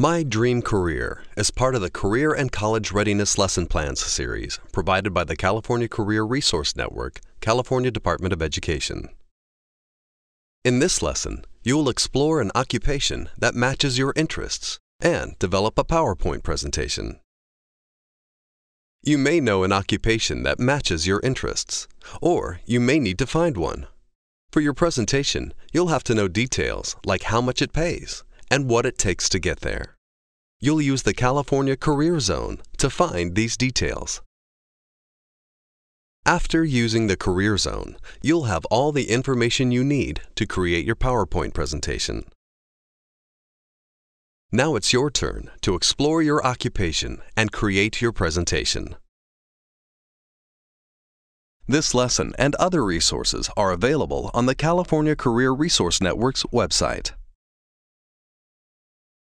My Dream Career is part of the Career and College Readiness Lesson Plans series provided by the California Career Resource Network, California Department of Education. In this lesson, you will explore an occupation that matches your interests and develop a PowerPoint presentation. You may know an occupation that matches your interests, or you may need to find one. For your presentation, you'll have to know details like how much it pays and what it takes to get there. You'll use the California Career Zone to find these details. After using the Career Zone, you'll have all the information you need to create your PowerPoint presentation. Now it's your turn to explore your occupation and create your presentation. This lesson and other resources are available on the California Career Resource Network's website.